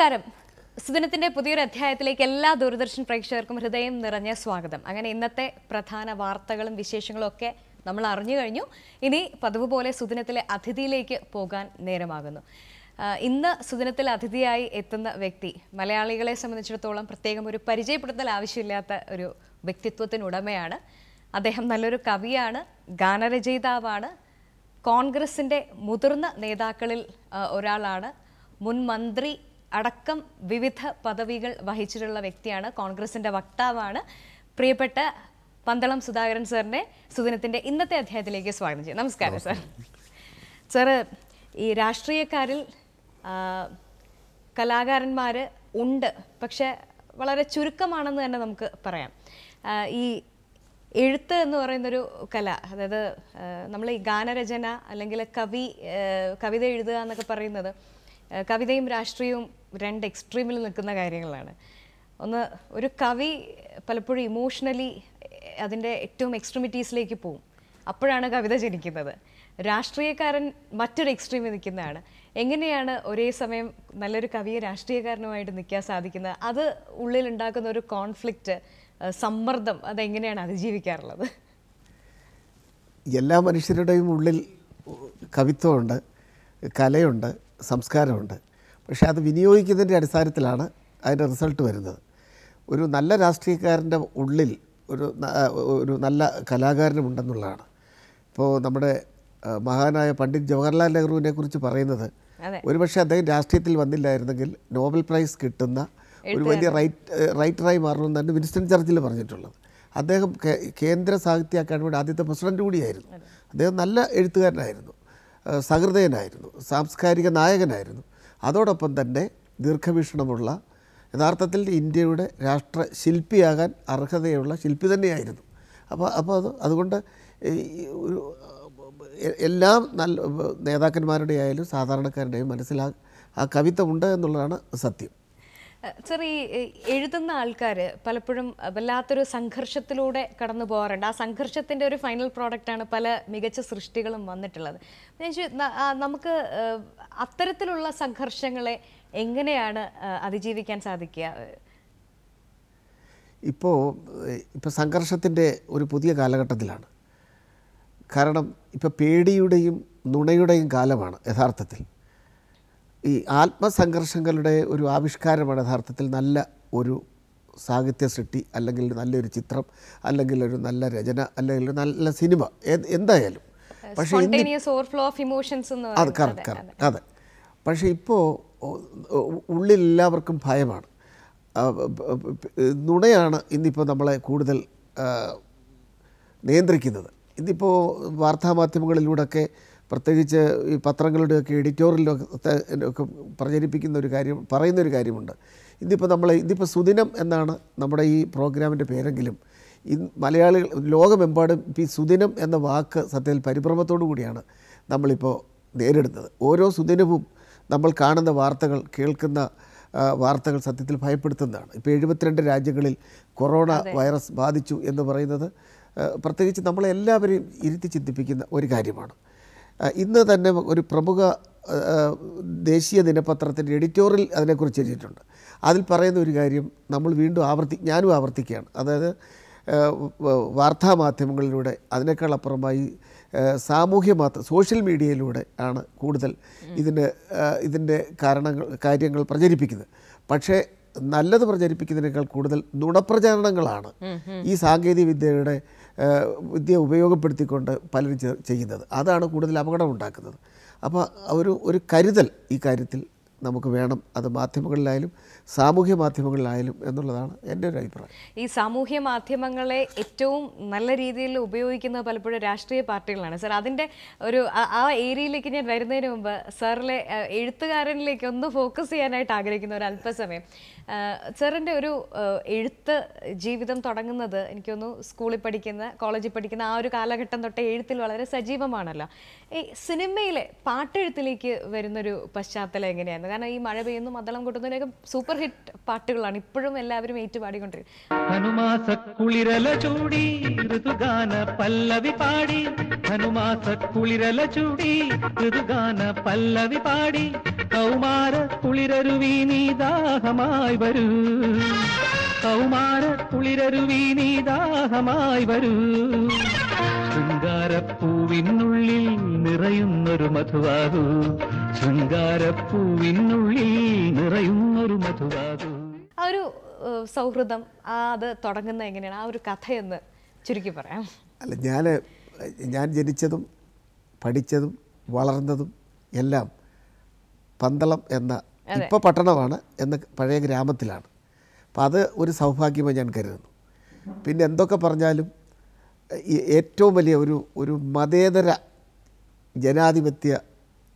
നമസ്കാരം. സുദിനത്തിന്റെ പുതിയൊരു അധ്യായത്തിലേക്ക് എല്ലാ ദൂരദർശൻ പ്രേക്ഷകർക്കും ഹൃദയം നിറഞ്ഞ സ്വാഗതം. അങ്ങനെ ഇന്നത്തെ പ്രധാന വാർത്തകളും വിശേഷങ്ങളും ഒക്കെ നമ്മൾ അറിഞ്ഞു കഴിഞ്ഞു. ഇനി പതിവ് പോലെ സുദിനത്തിലെ അതിഥിയിലേക്ക് പോകാൻ നേരമാകുന്നു. ഇന്ന് സുദിനത്തിൽ അതിഥിയായി എത്തുന്ന വ്യക്തി മലയാളികളെ സംബന്ധിച്ചിടത്തോളം പ്രത്യേകം ഒരു പരിചയപ്പെടുത്തൽ ആവശ്യമില്ലാത്ത ഒരു വ്യക്തിത്വത്തിനുടമയാണ് അദ്ദേഹം നല്ലൊരു കവിയാണ് ഗാനരചയിതാവാണ് കോൺഗ്രസിന്റെ മുതിർന്ന നേതാക്കളിൽ ഒരാളാണ്. മുൻ മന്ത്രി അടക്കം വിവിധ പദവികൾ വഹിച്ചിട്ടുള്ള വ്യക്തിയാണ് കോൺഗ്രസിന്റെ വക്താവാണ് പ്രിയപ്പെട്ട പന്തളം സുധാകരൻ സാറിനെ സുദിനത്തിന്റെ ഇന്നത്തെ അധ്യായത്തിലേക്ക് സ്വാഗതം ചെയ്യും. നമസ്കാരം സാർ. സാറ് ഈ രാഷ്ട്രീയക്കാരിൽ കലാകാരന്മാർ കലാകാരന്മാര് ഉണ്ട് പക്ഷെ വളരെ ചുരുക്കമാണെന്ന് തന്നെ നമുക്ക് പറയാം. ഈ എഴുത്ത് എന്ന് പറയുന്നൊരു കല അതായത് നമ്മൾ ഈ ഗാനരചന അല്ലെങ്കിൽ കവി കവിത എഴുതുക എന്നൊക്കെ പറയുന്നത് കവിതയും രാഷ്ട്രീയവും രണ്ട് എക്സ്ട്രീമിൽ നിൽക്കുന്ന കാര്യങ്ങളാണ്. ഒന്ന് ഒരു കവി പലപ്പോഴും ഇമോഷണലി അതിന്റെ ഏറ്റവും എക്സ്ട്രീമിറ്റീസിലേക്ക് പോവും. അപ്പോഴാണ് കവിത ജനിക്കുന്നത്. രാഷ്ട്രീയക്കാരൻ മറ്റൊരു എക്സ്ട്രീമിൽ നിൽക്കുന്നതാണ്. എങ്ങനെയാണ് ഒരേ സമയം നല്ലൊരു കവിയെ രാഷ്ട്രീയക്കാരനുമായിട്ട് നിൽക്കാൻ സാധിക്കുന്നത്? അത് ഉള്ളിൽ ഉണ്ടാക്കുന്ന ഒരു കോൺഫ്ലിക്റ്റ് സമ്മർദ്ദം അതെങ്ങനെയാണ് അതിജീവിക്കാറുള്ളത്? എല്ലാ മനുഷ്യരുടെയും ഉള്ളിൽ കവിത്വമുണ്ട് കലയുണ്ട് സംസ്കാരമുണ്ട്. പക്ഷെ അത് വിനിയോഗിക്കുന്നതിന്റെ അടിസ്ഥാനത്തിലാണ് അതിന്റെ റിസൾട്ട് വരുന്നത്. ഒരു നല്ല രാഷ്ട്രീയക്കാരന്റെ ഉള്ളിൽ ഒരു ഒരു നല്ല കലാകാരനും ഉണ്ടെന്നുള്ളതാണ്. ഇപ്പോൾ നമ്മുടെ മഹാനായ പണ്ഡിറ്റ് ജവഹർലാൽ നെഹ്റുവിനെ കുറിച്ച് പറയുന്നത് ഒരുപക്ഷെ അദ്ദേഹം രാഷ്ട്രീയത്തിൽ വന്നില്ലായിരുന്നെങ്കിൽ നോബൽ പ്രൈസ് കിട്ടുന്ന ഒരു വലിയ റൈറ്റ് റൈറ്ററായി മാറണമെന്നാണ് വിൻസ്റ്റൺ ചർച്ചിൽ പറഞ്ഞിട്ടുള്ളത്. അദ്ദേഹം കേന്ദ്ര സാഹിത്യ അക്കാദമിയുടെ ആദ്യത്തെ പ്രസിഡന്റ് കൂടിയായിരുന്നു. അദ്ദേഹം നല്ല എഴുത്തുകാരനായിരുന്നു. സഹൃദയനായിരുന്നു. സാംസ്കാരിക നായകനായിരുന്നു. അതോടൊപ്പം തന്നെ ദീർഘവീക്ഷണമുള്ള യഥാർത്ഥത്തിൽ ഇന്ത്യയുടെ രാഷ്ട്ര ശില്പിയാകാൻ അർഹതയുള്ള ശില്പി തന്നെയായിരുന്നു. അപ്പോൾ അപ്പോൾ അത് അതുകൊണ്ട് ഒരു എല്ലാം നല്ല നേതാക്കന്മാരുടെ ആയാലും സാധാരണക്കാരുടെയും മനസ്സിൽ ആ ആ കവിത്വമുണ്ട് എന്നുള്ളതാണ് സത്യം. സർ ഈ എഴുതുന്ന ആൾക്കാർ പലപ്പോഴും വല്ലാത്തൊരു സംഘർഷത്തിലൂടെ കടന്നു പോകാറുണ്ട്. ആ സംഘർഷത്തിന്റെ ഒരു ഫൈനൽ പ്രോഡക്റ്റാണ് പല മികച്ച സൃഷ്ടികളും വന്നിട്ടുള്ളത്. നമുക്ക് അത്തരത്തിലുള്ള സംഘർഷങ്ങളെ എങ്ങനെയാണ് അതിജീവിക്കാൻ സാധിക്കുക? ഇപ്പോൾ ഇപ്പോൾ സംഘർഷത്തിന്റെ ഒരു പുതിയ കാലഘട്ടത്തിലാണ്. കാരണം ഇപ്പോൾ പേടിയുടെയും നുണയുടെയും കാലമാണ് യഥാർത്ഥത്തിൽ. ഈ ആത്മസംഘർഷങ്ങളുടെ ഒരു ആവിഷ്കാരമാണ് യഥാർത്ഥത്തിൽ നല്ല ഒരു സാഹിത്യ സൃഷ്ടി അല്ലെങ്കിൽ നല്ലൊരു ചിത്രം അല്ലെങ്കിൽ ഒരു നല്ല രചന അല്ലെങ്കിൽ ഒരു നല്ല സിനിമ. എന്തായാലും. പക്ഷേ അത് കറക്റ്റ് കറക്റ്റ് അതെ പക്ഷേ ഇപ്പോൾ ഉള്ളിൽ എല്ലാവർക്കും ഭയമാണ്. നുണയാണ് ഇന്നിപ്പോൾ നമ്മളെ കൂടുതൽ നിയന്ത്രിക്കുന്നത്. ഇന്നിപ്പോൾ വാർത്താമാധ്യമങ്ങളിലൂടെയൊക്കെ പ്രത്യേകിച്ച് ഈ പത്രങ്ങളുടെയൊക്കെ എഡിറ്റോറിയലൊക്കെ ഒക്കെ പ്രചരിപ്പിക്കുന്ന ഒരു കാര്യം പറയുന്ന ഒരു കാര്യമുണ്ട്. ഇന്നിപ്പോൾ നമ്മൾ ഇന്നിപ്പോൾ സുദിനം എന്നാണ് നമ്മുടെ ഈ പ്രോഗ്രാമിന്റെ പേരെങ്കിലും ഇന്ന് മലയാളികൾ ലോകമെമ്പാടും ഇപ്പോൾ ഈ സുദിനം എന്ന വാക്ക് സത്യത്തിൽ പരിഭ്രമത്തോടു കൂടിയാണ് നമ്മളിപ്പോൾ നേരിടുന്നത്. ഓരോ സുദിനവും നമ്മൾ കാണുന്ന വാർത്തകൾ കേൾക്കുന്ന വാർത്തകൾ സത്യത്തിൽ ഭയപ്പെടുത്തുന്നതാണ്. ഇപ്പോൾ എഴുപത്തിരണ്ട് രാജ്യങ്ങളിൽ കൊറോണ വൈറസ് ബാധിച്ചു എന്ന് പറയുന്നത് പ്രത്യേകിച്ച് നമ്മളെല്ലാവരെയും ഇരുത്തി ചിന്തിപ്പിക്കുന്ന ഒരു കാര്യമാണ്. ഇന്ന് തന്നെ ഒരു പ്രമുഖ ദേശീയ ദിനപത്രത്തിന്റെ എഡിറ്റോറിയൽ അതിനെക്കുറിച്ച് എഴുതിയിട്ടുണ്ട്. അതിൽ പറയുന്ന ഒരു കാര്യം നമ്മൾ വീണ്ടും ആവർത്തി ഞാനും ആവർത്തിക്കുകയാണ്. അതായത് വാർത്താ മാധ്യമങ്ങളിലൂടെ വാർത്താമാധ്യമങ്ങളിലൂടെ അതിനേക്കാൾ അപ്പുറമായി സാമൂഹ്യ മാധ്യമ സോഷ്യൽ മീഡിയയിലൂടെ ആണ് കൂടുതൽ ഇതിന് ഇതിന്റെ കാരണങ്ങൾ കാര്യങ്ങൾ പ്രചരിപ്പിക്കുന്നത്. പക്ഷേ നല്ലത് പ്രചരിപ്പിക്കുന്നതിനേക്കാൾ കൂടുതൽ നുണപ്രചാരണങ്ങളാണ് ഈ സാങ്കേതിക വിദ്യയുടെ വിദ്യ ഉപയോഗപ്പെടുത്തിക്കൊണ്ട് പലരും ചെയ്യുന്നത്. അതാണ് കൂടുതൽ അപകടം ഉണ്ടാക്കുന്നത് അപ്പോൾ ഒരു ഒരു കരുതൽ ഈ കാര്യത്തിൽ നമുക്ക് വേണം അത് മാധ്യമങ്ങളിലായാലും സാമൂഹ്യ മാധ്യമങ്ങളിലായാലും എന്നുള്ളതാണ് എന്റെ ഒരു അഭിപ്രായം. ഈ സാമൂഹ്യ മാധ്യമങ്ങളെ ഏറ്റവും നല്ല രീതിയിൽ ഉപയോഗിക്കുന്നത് പലപ്പോഴും രാഷ്ട്രീയ പാർട്ടികളാണ്. സാർ അതിന്റെ ഒരു ആ- ഏരിയയിലേക്ക് ഞാൻ വരുന്നതിന് മുമ്പ് സാറിലെ എഴുത്തുകാരനിലേക്ക് ഒന്ന് ഫോക്കസ് ചെയ്യാനായിട്ട് ആഗ്രഹിക്കുന്ന ഒരു അല്പസമയം. സാറിന്റെ ഒരു എഴുത്ത് ജീവിതം തുടങ്ങുന്നത് എനിക്കൊന്നു സ്കൂളിൽ പഠിക്കുന്ന കോളേജിൽ പഠിക്കുന്ന ആ ഒരു കാലഘട്ടം തൊട്ടേ എഴുത്തിൽ വളരെ സജീവമാണല്ലോ. ഈ സിനിമയിലെ പാട്ടെഴുത്തിലേക്ക് വരുന്നൊരു പശ്ചാത്തലം എങ്ങനെയായിരുന്നു? കാരണം ഈ മഴ പെയ്യുന്നു മദളം കൂട്ടുന്നതിനൊക്കെ സൂപ്പർ ഹിറ്റ് പാട്ടുകളാണ് ഇപ്പോഴും എല്ലാവരും പാടി. കൗമാര കുളിരരുവി നീ ദാഹമായി വരൂ. കൗമാര കുളിരരുവി നീ ദാഹമായി വരൂ. ശൃംഗാരപ്പൂവിനുള്ളിൽ നിറയുന്നൊരു മധുവാകൂ. ശൃംഗാരപ്പൂവിനുള്ളിൽ നിറയുന്നൊരു മധുവാകൂ. ആ ഒരു സൗഹൃദം ആ അത് തുടങ്ങുന്നത് എങ്ങനെയാണ്? ആ ഒരു കഥയെന്ന് ചുരുക്കി പറയാം. അല്ല ഞാൻ ഞാൻ ജനിച്ചതും പഠിച്ചതും വളർന്നതും എല്ലാം പന്തളം എന്ന ഇപ്പോൾ പട്ടണമാണ് എന്ന പഴയ ഗ്രാമത്തിലാണ്. അപ്പം അത് ഒരു സൗഭാഗ്യമായി ഞാൻ കരുതുന്നു. പിന്നെ എന്തൊക്കെ പറഞ്ഞാലും ഏറ്റവും വലിയ ഒരു ഒരു മതേതര ജനാധിപത്യ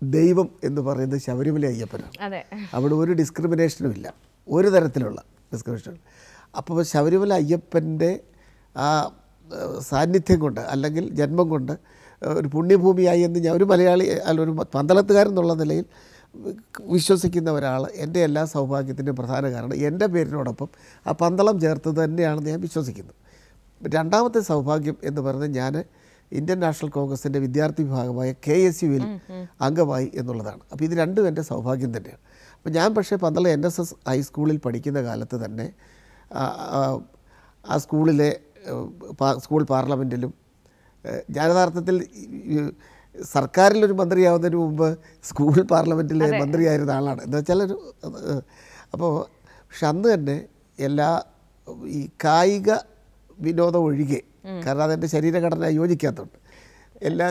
ദൈവം എന്ന് പറയുന്നത് ശബരിമല അയ്യപ്പനാണ്. അവിടെ ഒരു ഡിസ്ക്രിമിനേഷനും ഇല്ല. ഒരു തരത്തിലുള്ള ഡിസ്ക്രിമിനേഷൻ അപ്പോൾ ശബരിമല അയ്യപ്പന്റെ ആ സാന്നിധ്യം കൊണ്ട് അല്ലെങ്കിൽ ജന്മം കൊണ്ട് ഒരു പുണ്യഭൂമിയായി എന്ന് ഞാൻ ഒരു മലയാളി അല്ല ഒരു പന്തളത്തുകാരൻ എന്നുള്ള നിലയിൽ വിശ്വസിക്കുന്ന ഒരാൾ എന്റെ എല്ലാ സൗഭാഗ്യത്തിന്റെയും പ്രധാന കാരണം എന്റെ പേരിനോടൊപ്പം ആ പന്തളം ചേർത്തത് തന്നെയാണെന്ന് ഞാൻ വിശ്വസിക്കുന്നു. രണ്ടാമത്തെ സൗഭാഗ്യം എന്ന് പറയുന്നത് ഞാൻ ഇന്ത്യൻ നാഷണൽ കോൺഗ്രസിന്റെ വിദ്യാർത്ഥി വിഭാഗമായ കെ എസ് യുവിൽ അംഗമായി എന്നുള്ളതാണ്. അപ്പോൾ ഇത് രണ്ടും എന്റെ സൗഭാഗ്യം തന്നെയാണ്. അപ്പോൾ ഞാൻ പക്ഷേ പന്തളം എൻ എസ് എസ് ഹൈസ്കൂളിൽ പഠിക്കുന്ന കാലത്ത് തന്നെ ആ, സ്കൂളിലെ സ്കൂൾ പാർലമെന്റിലും ഞാൻ യഥാർത്ഥത്തിൽ സർക്കാരിലൊരു മന്ത്രിയാവുന്നതിന് മുമ്പ് സ്കൂൾ പാർലമെന്റിലെ മന്ത്രിയായിരുന്ന ആളാണ്. എന്ന് വെച്ചാൽ ഒരു അപ്പോൾ പക്ഷെ അന്ന് തന്നെ എല്ലാ ഈ കായിക വിനോദം ഒഴികെ കാരണം അതെന്റെ ശരീരഘടന യോജിക്കാത്തതുണ്ട് എല്ലാ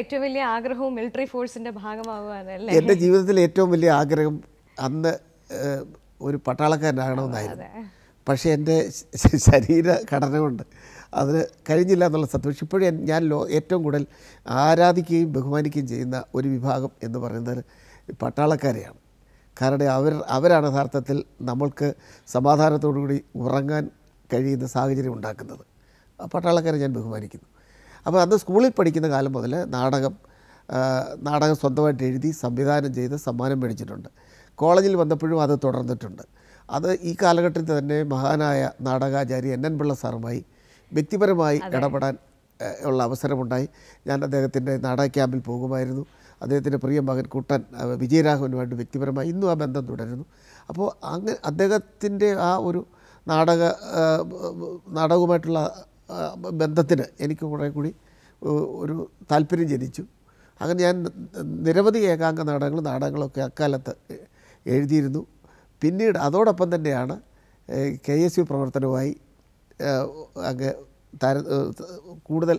ഏറ്റവും വലിയ ആഗ്രഹവും മിലിറ്ററി ഫോഴ്സിന്റെ ഭാഗമാകുവാനല്ലേ എന്റെ ജീവിതത്തിലെ ഏറ്റവും വലിയ ആഗ്രഹം അന്ന് ഒരു പട്ടാളക്കാരനാകണമെന്നായിരുന്നു. പക്ഷേ എന്റെ ശരീരഘടന കൊണ്ട് അതിന് കഴിഞ്ഞില്ല എന്നുള്ള സത്യം. പക്ഷെ ഇപ്പോഴും ഞാൻ ലോ ഏറ്റവും കൂടുതൽ ആരാധിക്കുകയും ബഹുമാനിക്കുകയും ചെയ്യുന്ന ഒരു വിഭാഗം എന്ന് പറയുന്നത് പട്ടാളക്കാരെയാണ്. കാരണം അവർ അവരാണ് യഥാർത്ഥത്തിൽ നമ്മൾക്ക് സമാധാനത്തോടു കൂടി ഉറങ്ങാൻ കഴിയുന്ന സാഹചര്യം ഉണ്ടാക്കുന്നത്. പട്ടാളക്കാരെ ഞാൻ ബഹുമാനിക്കുന്നു. അപ്പോൾ അന്ന് സ്കൂളിൽ പഠിക്കുന്ന കാലം മുതൽ നാടകം നാടകം സ്വന്തമായിട്ട് എഴുതി സംവിധാനം ചെയ്ത് സമ്മാനം മേടിച്ചിട്ടുണ്ട്. കോളേജിൽ വന്നപ്പോഴും അത് തുടർന്നിട്ടുണ്ട്. അത് ഈ കാലഘട്ടത്തിൽ തന്നെ മഹാനായ നാടകാചാരി എൻ എൻ പിള്ള സാറുമായി വ്യക്തിപരമായി ഇടപെടാൻ ഉള്ള അവസരമുണ്ടായി. ഞാൻ അദ്ദേഹത്തിന്റെ നാടക ക്യാമ്പിൽ പോകുമായിരുന്നു. അദ്ദേഹത്തിന്റെ പ്രിയ മകൻ കുട്ടൻ വിജയരാഘവനുമായിട്ട് വ്യക്തിപരമായി ഇന്നും ആ ബന്ധം തുടരുന്നു. അപ്പോൾ അങ്ങനെ അദ്ദേഹത്തിന്റെ ആ ഒരു നാടക നാടകവുമായിട്ടുള്ള ബന്ധത്തിന് എനിക്ക് കുറേ കൂടി ഒരു താല്പര്യം ജനിച്ചു. അങ്ങനെ ഞാൻ നിരവധി ഏകാംഗ നാടകങ്ങൾ നാടകങ്ങളൊക്കെ അക്കാലത്ത് എഴുതിയിരുന്നു. പിന്നീട് അതോടൊപ്പം തന്നെയാണ് കെ എസ് യു പ്രവർത്തനവുമായി താര തര കൂടുതൽ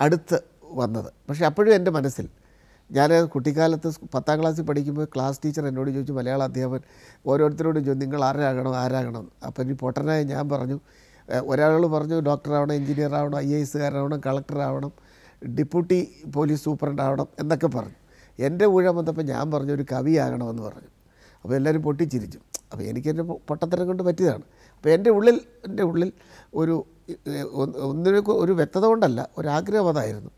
അടുത്ത് വന്നത്. പക്ഷേ അപ്പോഴും എന്റെ മനസ്സിൽ ഞാൻ കുട്ടിക്കാലത്ത് പത്താം ക്ലാസ്സിൽ പഠിക്കുമ്പോൾ ക്ലാസ് ടീച്ചർ എന്നോട് ചോദിച്ചു മലയാള അധ്യാപകൻ ഓരോരുത്തരോടും ചോദിച്ചു നിങ്ങൾ ആരാകണം ആരാകണം? അപ്പം ഇനി പൊട്ടനായ ഞാൻ പറഞ്ഞു ഒരാൾ പറഞ്ഞു ഡോക്ടറാവണം എഞ്ചിനീയർ ആവണം ഐ എ എസ്സുകാരനാവണം കളക്ടറാവണം ഡെപ്യൂട്ടി പോലീസ് സൂപ്രണ്ട് ആവണം എന്നൊക്കെ പറഞ്ഞു. എന്റെ ഊഴം വന്നപ്പോൾ ഞാൻ പറഞ്ഞു ഒരു കവിയാകണമെന്ന് പറഞ്ഞു. അപ്പോൾ എല്ലാവരും പൊട്ടിച്ചിരിച്ചു. അപ്പോൾ എനിക്കെന്റെ പൊട്ടത്തരം കൊണ്ട് പറ്റിയതാണ്. അപ്പോൾ എന്റെ ഉള്ളിൽ എന്റെ ഉള്ളിൽ ഒരു ഒന്നിനെ ഒരു വ്യക്തത കൊണ്ടല്ല ഒരാഗ്രഹം അതായിരുന്നു.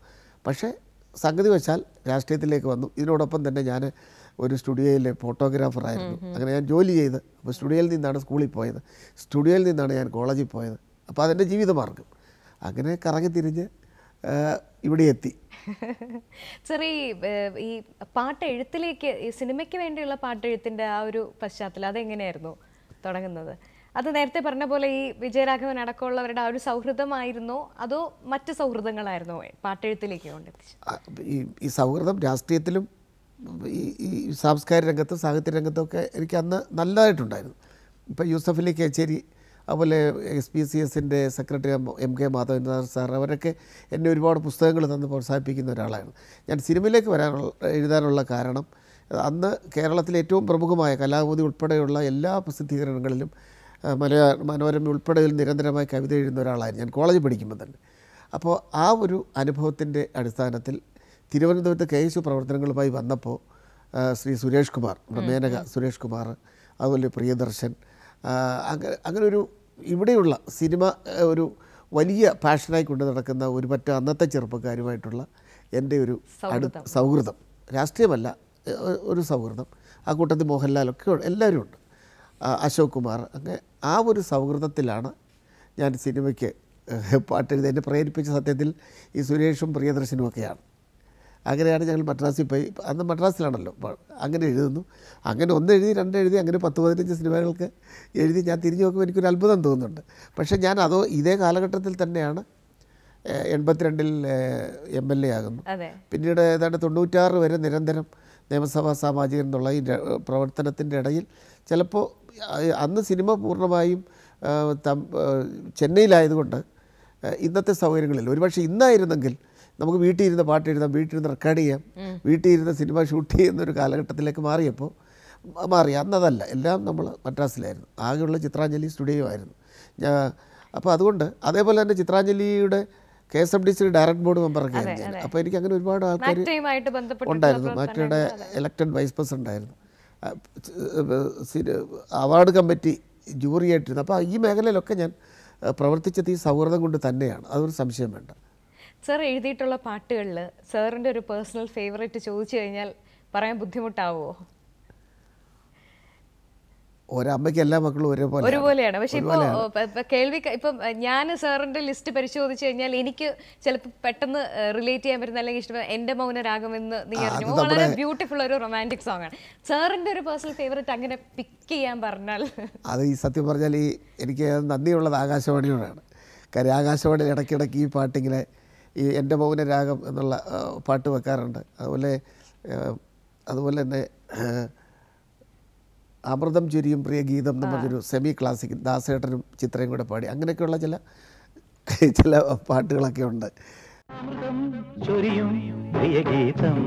പക്ഷേ സംഗതി വെച്ചാൽ രാഷ്ട്രീയത്തിലേക്ക് വന്നു. ഇതിനോടൊപ്പം തന്നെ ഞാൻ ഒരു സ്റ്റുഡിയോയിലെ ഫോട്ടോഗ്രാഫറായിരുന്നു അങ്ങനെ ഞാൻ ജോലി ചെയ്ത് അപ്പോൾ സ്റ്റുഡിയോയിൽ നിന്നാണ് സ്കൂളിൽ പോയത്. സ്റ്റുഡിയോയിൽ നിന്നാണ് ഞാൻ കോളേജിൽ പോയത്. അപ്പോൾ അതെന്റെ ജീവിതമാർഗം. അങ്ങനെ കറങ്ങി തിരിഞ്ഞ് ഇവിടെ എത്തി. ചെറിയ ഈ പാട്ട് എഴുത്തിലേക്ക് ഈ സിനിമയ്ക്ക് വേണ്ടിയുള്ള പാട്ടെഴുത്തിന്റെ ആ ഒരു പശ്ചാത്തലം അതെങ്ങനെയായിരുന്നു തുടങ്ങുന്നത്? അത് നേരത്തെ പറഞ്ഞ പോലെ ഈ വിജയരാഘവൻ അടക്കമുള്ളവരുടെ ആ ഒരു സൗഹൃദമായിരുന്നോ? അതോ മറ്റ് സൗഹൃദങ്ങളായിരുന്നോ പാട്ടെഴുത്തിലേക്ക് കൊണ്ടെത്തിച്ചത്? ഈ സൗഹൃദം രാഷ്ട്രീയത്തിലും ഈ സാംസ്കാരിക രംഗത്തും സാഹിത്യ രംഗത്തും ഒക്കെ എനിക്ക് അന്ന് നല്ലതായിട്ടുണ്ടായിരുന്നു. ഇപ്പോൾ യൂസഫ് അലി കേച്ചേരി അതുപോലെ എസ് പി സി എസിന്റെ secretary M K Madhavan sir അവരൊക്കെ എന്നെ ഒരുപാട് പുസ്തകങ്ങൾ തന്ന് പ്രോത്സാഹിപ്പിക്കുന്ന ഒരാളാണ് ഞാൻ സിനിമയിലേക്ക് വരാനുള്ള എഴുതാനുള്ള കാരണം അന്ന് കേരളത്തിലെ ഏറ്റവും പ്രമുഖമായ കലാഭൂതി ഉൾപ്പെടെയുള്ള എല്ലാ പ്രസിദ്ധീകരണങ്ങളിലും മലയാ മനോരമ ഉൾപ്പെടെ നിരന്തരമായി കവിത എഴുതുന്ന ഒരാളായിരുന്നു. ഞാൻ കോളേജ് പഠിക്കുമ്പോൾ തന്നെ. അപ്പോൾ ആ ഒരു അനുഭവത്തിന്റെ അടിസ്ഥാനത്തിൽ തിരുവനന്തപുരത്ത് കെ എസ് യു പ്രവർത്തനങ്ങളുമായി വന്നപ്പോൾ ശ്രീ സുരേഷ് കുമാർ നമ്മുടെ മേനക സുരേഷ് കുമാർ അതുപോലെ പ്രിയദർശൻ അങ്ങനെ അങ്ങനെ ഒരു ഇവിടെയുള്ള സിനിമ ഒരു വലിയ പാഷനായി കൊണ്ട് നടക്കുന്ന ഒരു പറ്റ അന്നത്തെ ചെറുപ്പക്കാരുമായിട്ടുള്ള എന്റെ ഒരു അടു സൗഹൃദം. രാഷ്ട്രീയമല്ല ഒരു സൗഹൃദം. ആ കൂട്ടത്തിൽ മോഹൻലാലൊക്കെ ഒക്കെ എല്ലാവരും ഉണ്ട്. അശോക് കുമാർ. അങ്ങനെ ആ ഒരു സൗഹൃദത്തിലാണ് ഞാൻ സിനിമയ്ക്ക് പാട്ടെഴുതി എന്നെ പ്രേരിപ്പിച്ച സത്യത്തിൽ ഈ സുരേഷും പ്രിയദർശനും ഒക്കെയാണ്. അങ്ങനെയാണ് ഞങ്ങൾ മദ്രാസിൽ പോയി. അന്ന് മദ്രാസിലാണല്ലോ. അങ്ങനെ എഴുതുന്നു. അങ്ങനെ ഒന്ന് എഴുതി രണ്ട് എഴുതി അങ്ങനെ പത്ത് പതിനഞ്ച് സിനിമകൾക്ക് എഴുതി ഞാൻ തിരിഞ്ഞു നോക്കുമ്പോൾ എനിക്കൊരു അത്ഭുതം തോന്നുന്നുണ്ട്. പക്ഷേ ഞാൻ അതോ ഇതേ കാലഘട്ടത്തിൽ തന്നെയാണ് എൺപത്തിരണ്ടിൽ എം എൽ എ ആകുന്നു. പിന്നീട് ഏതാണ്ട് തൊണ്ണൂറ്റാറ് വരെ നിരന്തരം നിയമസഭാ സാമാജികൻ എന്നുള്ള ഈ പ്രവർത്തനത്തിന്റെ ഇടയിൽ ചിലപ്പോൾ അന്ന് സിനിമ പൂർണമായും ചെന്നൈയിലായതുകൊണ്ട് ഇന്നത്തെ സൗകര്യങ്ങളിൽ ഒരുപക്ഷെ ഇന്നായിരുന്നെങ്കിൽ നമുക്ക് വീട്ടിൽ ഇരുന്ന് പാട്ട് എഴുതാം വീട്ടിൽ ഇരുന്ന് റെക്കോർഡ് ചെയ്യാം വീട്ടിൽ ഇരുന്ന് സിനിമ ഷൂട്ട് ചെയ്യുന്ന ഒരു കാലഘട്ടത്തിലേക്ക് മാറിയപ്പോൾ മാറി. അന്നതല്ല എല്ലാം നമ്മൾ മദ്രാസിലായിരുന്നു. ആകെയുള്ള ചിത്രാഞ്ജലി സ്റ്റുഡിയോ ആയിരുന്നു ഞാൻ അപ്പോൾ അതുകൊണ്ട് അതേപോലെ തന്നെ ചിത്രാഞ്ജലിയുടെ K S F D C direct board മെമ്പറൊക്കെ ആയിരുന്നു. ഞാൻ അപ്പോൾ എനിക്ക് അങ്ങനെ ഒരുപാട് ആൾക്കാർ ഉണ്ടായിരുന്നു. മാക്ടയുടെ ഇലക്ടഡ് വൈസ് പ്രസിഡന്റ് ആയിരുന്നു. അവാർഡ് കമ്മിറ്റി ജൂറി ആയിട്ടിരുന്നു അപ്പോൾ ഈ മേഖലയിലൊക്കെ ഞാൻ പ്രവർത്തിച്ചത് ഈ സൗഹൃദം കൊണ്ട് തന്നെയാണ്. അതൊരു സംശയം വേണ്ട. സാർ എഴുതിയിട്ടുള്ള പാട്ടുകളിൽ സാറിന്റെ ഒരു പേഴ്സണൽ ഫേവറേറ്റ് ചോദിച്ചു കഴിഞ്ഞാൽ പറയാൻ ബുദ്ധിമുട്ടാവോ? ഒരമ്മയ്ക്ക് എല്ലാ മക്കളും ഒരേപോലെ ഒരുപോലെയാണ്. പക്ഷെ ഇപ്പൊ കേൾവി ഇപ്പൊ ഞാൻ സാറിന്റെ ലിസ്റ്റ് പരിശോധിച്ച് കഴിഞ്ഞാൽ എനിക്ക് ചിലപ്പോൾ പെട്ടെന്ന് റിലേറ്റ് ചെയ്യാൻ പറ്റുന്ന അല്ലെങ്കിൽ ഇഷ്ടം എന്റെ മൗനരാഗം എന്ന് നീ അറിഞ്ഞു വളരെ ബ്യൂട്ടിഫുൾ ഒരു റൊമാന്റിക് സോങ് ആണ്. സാറിന്റെ ഒരു പേഴ്സണൽ ഫേവറേറ്റ് അങ്ങനെ പിക്ക് ചെയ്യാൻ പറഞ്ഞാൽ? അത് ഈ സത്യം പറഞ്ഞാൽ ഈ എനിക്ക് നന്ദിയുള്ളത് ആകാശവാണിയോടാണ്. കാര്യം ആകാശവാണിയിൽ ഇടയ്ക്കിടയ്ക്ക് ഈ പാട്ടിങ്ങനെ ഈ എന്റെ മൗനരാഗം എന്നുള്ള പാട്ട് വെക്കാറുണ്ട്. അതുപോലെ അതുപോലെ തന്നെ അമൃതം ചുരിയും പ്രിയ ഗീതം എന്ന് പറഞ്ഞൊരു സെമി ക്ലാസിക് ദാസേട്ടനും ചിത്രയും കൂടെ പാടി. അങ്ങനെയൊക്കെയുള്ള ചില ചില പാട്ടുകളൊക്കെ ഉണ്ട്. അമൃതം ചൊരിയും പ്രിയഗീതം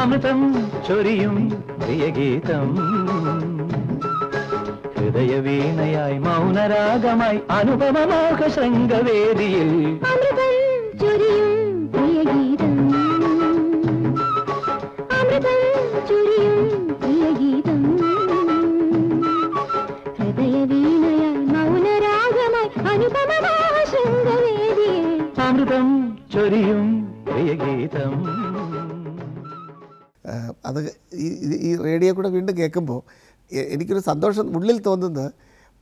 അമൃതം ചൊരിയും പ്രിയഗീതം ഹൃദയവീണയായി മൗനരാഗമായി അനുപമമോഹ ശൃംഗവേദിയിൽ അമൃതം ചൊരിയും അമൃതം ചൊരിയും പ്രിയഗീതം അത് ഈ റേഡിയോ കൂടെ വീണ്ടും കേൾക്കുമ്പോൾ എനിക്കൊരു സന്തോഷം ഉള്ളിൽ തോന്നുന്നത്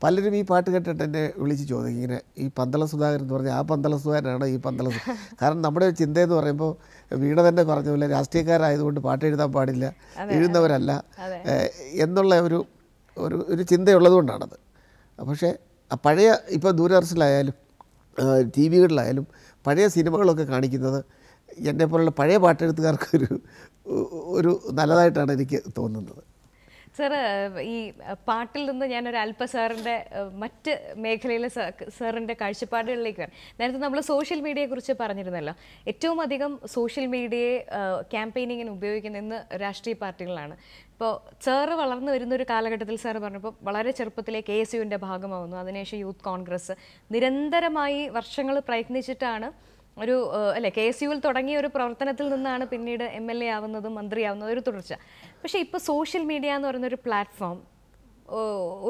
പലരും ഈ പാട്ട് കേട്ടിട്ട് എന്നെ വിളിച്ച് ചോദിക്കും. ഇങ്ങനെ ഈ പന്തള സുധാകരൻ എന്ന് പറഞ്ഞാൽ ആ പന്തള സുധാകരനാണ് ഈ പന്തള കാരണം നമ്മുടെ ഒരു ചിന്തയെന്ന് പറയുമ്പോൾ വീണ തന്നെ പറഞ്ഞ പോലെ രാഷ്ട്രീയക്കാരായതുകൊണ്ട് പാട്ട് എഴുതാൻ പാടില്ല എഴുതുന്നവരല്ല എന്നുള്ള ഒരു ഒരു ഒരു ചിന്തയുള്ളതുകൊണ്ടാണത്. പക്ഷേ പഴയ ഇപ്പോൾ ദൂരദർശനിലായാലും ടി വികളിലായാലും പഴയ സിനിമകളൊക്കെ കാണിക്കുന്നത് എന്നെ പോലുള്ള പഴയ പാട്ടെഴുത്തുകാർക്ക് ഒരു നല്ലതായിട്ടാണ് എനിക്ക് തോന്നുന്നത്. സാർ ഈ പാട്ടിൽ നിന്ന് ഞാനൊരു അല്പ സാറിന്റെ മറ്റ് മേഖലയിലെ സാറിന്റെ കാഴ്ചപ്പാടുകളിലേക്ക് വരാം. നേരത്തെ നമ്മൾ സോഷ്യൽ മീഡിയയെക്കുറിച്ച് പറഞ്ഞിരുന്നല്ലോ. ഏറ്റവും അധികം സോഷ്യൽ മീഡിയയെ ക്യാമ്പയിനിങ്ങിന് ഉപയോഗിക്കുന്ന ഇന്ന് രാഷ്ട്രീയ പാർട്ടികളാണ്. ഇപ്പോൾ സാറ് വളർന്നു വരുന്ന ഒരു കാലഘട്ടത്തിൽ സാറ് പറഞ്ഞപ്പോൾ വളരെ ചെറുപ്പത്തിലെ കെ എസ് യുവിന്റെ ഭാഗമാവുന്നു. അതിനുശേഷം യൂത്ത് കോൺഗ്രസ് നിരന്തരമായി വർഷങ്ങൾ പ്രയത്നിച്ചിട്ടാണ് ഒരു അല്ലെ കെ എസ് യുവിൽ തുടങ്ങിയ ഒരു പ്രവർത്തനത്തിൽ നിന്നാണ് പിന്നീട് എം എൽ എ ആവുന്നതും മന്ത്രിയാവുന്നതും ഒരു തുടർച്ച. പക്ഷേ ഇപ്പോൾ സോഷ്യൽ മീഡിയ എന്ന് പറയുന്ന ഒരു പ്ലാറ്റ്ഫോം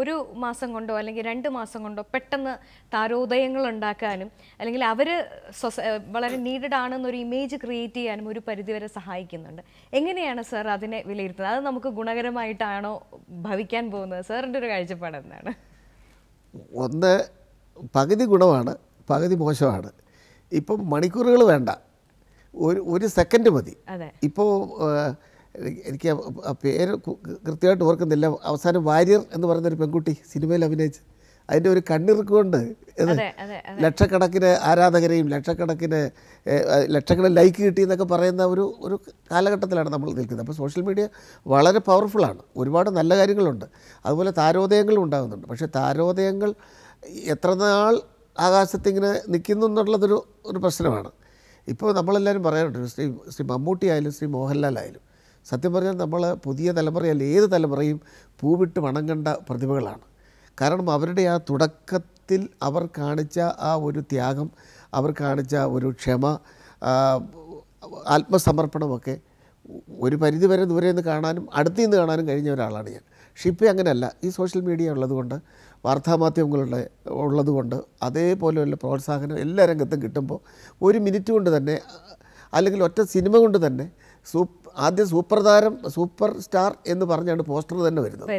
ഒരു മാസം കൊണ്ടോ അല്ലെങ്കിൽ രണ്ട് മാസം കൊണ്ടോ പെട്ടെന്ന് താരോദയങ്ങൾ ഉണ്ടാക്കാനും അല്ലെങ്കിൽ അവർ വളരെ നീഡഡ് ആണെന്നൊരു ഇമേജ് ക്രിയേറ്റ് ചെയ്യാനും ഒരു പരിധിവരെ സഹായിക്കുന്നുണ്ട്. എങ്ങനെയാണ് സർ അതിനെ വിലയിരുത്തുന്നത്? അത് നമുക്ക് ഗുണകരമായിട്ടാണോ ഭവിക്കാൻ പോകുന്നത്? സാറിന്റെ ഒരു കാഴ്ചപ്പാട് എന്താണ്? ഒന്ന് പകുതി ഗുണമാണ് പകുതി മോശമാണ്. ഇപ്പം മണിക്കൂറുകൾ വേണ്ട. ഒരു ഒരു സെക്കൻഡ് മതി. അതെ. ഇപ്പോൾ എനിക്ക് ആ പേര് കൃത്യമായിട്ട് ഓർക്കുന്നില്ല. അവസാനം വാര്യർ എന്ന് പറയുന്നൊരു പെൺകുട്ടി സിനിമയിൽ അഭിനയിച്ച്. അതിന്റെ ഒരു കണ്ണിറുക്കുകൊണ്ട് ലക്ഷക്കണക്കിന് ആരാധകരെയും ലക്ഷക്കണക്കിന് ലക്ഷക്കണക്കിന് ലൈക്ക് കിട്ടി എന്നൊക്കെ പറയുന്ന ഒരു ഒരു കാലഘട്ടത്തിലാണ് നമ്മൾ നിൽക്കുന്നത്. അപ്പോൾ സോഷ്യൽ മീഡിയ വളരെ പവർഫുള്ളാണ് ഒരുപാട് നല്ല കാര്യങ്ങളുണ്ട്. അതുപോലെ താരോദയങ്ങളും ഉണ്ടാകുന്നുണ്ട്. പക്ഷേ താരോദയങ്ങൾ എത്ര നാൾ ആകാശത്തിങ്ങനെ നിൽക്കുന്നു എന്നുള്ളതൊരു ഒരു പ്രശ്നമാണ്. ഇപ്പോൾ നമ്മളെല്ലാവരും പറയാറുണ്ട്. ശ്രീ ശ്രീ മമ്മൂട്ടി ആയാലും ശ്രീ മോഹൻലാൽ സത്യം പറഞ്ഞാൽ നമ്മൾ പുതിയ തലമുറയല്ല ഏത് തലമുറയും പൂവിട്ട് വണങ്ങേണ്ട പ്രതിഭകളാണ്. കാരണം അവരുടെ ആ തുടക്കത്തിൽ അവർ കാണിച്ച ആ ഒരു ത്യാഗം അവർ കാണിച്ച ഒരു ക്ഷമ ആത്മസമർപ്പണമൊക്കെ ഒരു പരിധി വരെ ദൂരെ നിന്ന് കാണാനും അടുത്ത് നിന്ന് കാണാനും കഴിഞ്ഞ ഒരാളാണ് ഞാൻ. പക്ഷേ ഇപ്പോൾ അങ്ങനെയല്ല. ഈ സോഷ്യൽ മീഡിയ ഉള്ളതുകൊണ്ട് വാർത്താമാധ്യമങ്ങളുടെ ഉള്ളതുകൊണ്ട് അതേപോലെയുള്ള പ്രോത്സാഹനം എല്ലാ രംഗത്തും കിട്ടുമ്പോൾ ഒരു മിനിറ്റ് കൊണ്ട് തന്നെ അല്ലെങ്കിൽ ഒറ്റ സിനിമ കൊണ്ട് തന്നെ സൂപ്പ് ആദ്യം സൂപ്പർ താരം സൂപ്പർ സ്റ്റാർ എന്ന് പറഞ്ഞാണ് പോസ്റ്റർ തന്നെ വരുന്നത്.